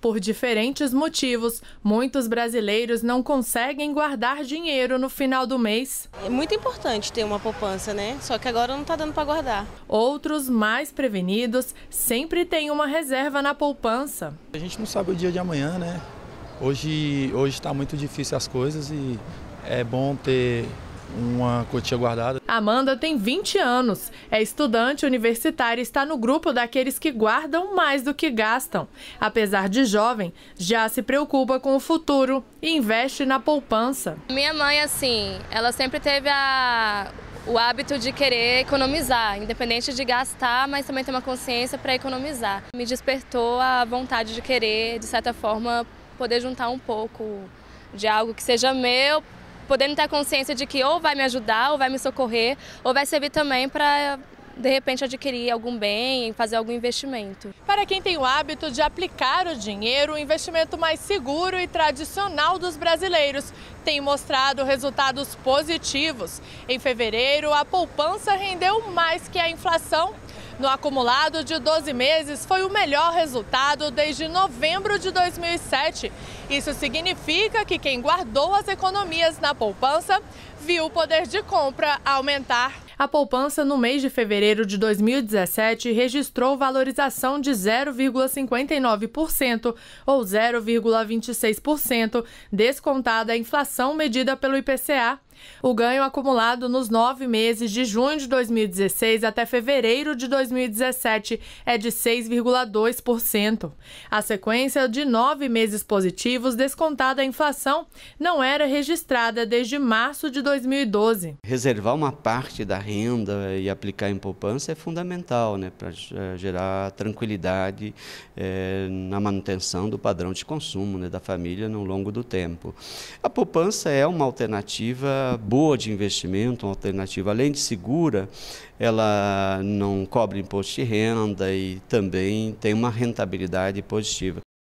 Por diferentes motivos, muitos brasileiros não conseguem guardar dinheiro no final do mês. É muito importante ter uma poupança, né? Só que agora não está dando para guardar. Outros, mais prevenidos, sempre têm uma reserva na poupança. A gente não sabe o dia de amanhã, né? Hoje está muito difícil as coisas e é bom ter uma quantia guardada. Amanda tem 20 anos, é estudante universitária e está no grupo daqueles que guardam mais do que gastam. Apesar de jovem, já se preocupa com o futuro e investe na poupança. Minha mãe, assim, ela sempre teve a o hábito de querer economizar, independente de gastar, mas também ter uma consciência para economizar. Me despertou a vontade de querer, de certa forma, poder juntar um pouco de algo que seja meu podendo ter consciência de que ou vai me ajudar, ou vai me socorrer, ou vai servir também para de repente adquirir algum bem, fazer algum investimento. Para quem tem o hábito de aplicar o dinheiro, o investimento mais seguro e tradicional dos brasileiros tem mostrado resultados positivos. Em fevereiro, a poupança rendeu mais que a inflação no acumulado de 12 meses, foi o melhor resultado desde novembro de 2007. Isso significa que quem guardou as economias na poupança viu o poder de compra aumentar. A poupança no mês de fevereiro de 2017 registrou valorização de 0,59% ou 0,26%, descontada a inflação medida pelo IPCA. O ganho acumulado nos nove meses de junho de 2016 até fevereiro de 2017 é de 6,2%. A sequência de nove meses positivos, descontada a inflação, não era registrada desde março de 2012. Reservar uma parte da renda e aplicar em poupança é fundamental né, para gerar tranquilidade é, na manutenção do padrão de consumo né, da família no longo do tempo. A poupança é uma alternativa boa de investimento, uma alternativa além de segura, ela não cobre imposto de renda e também tem uma rentabilidade positiva.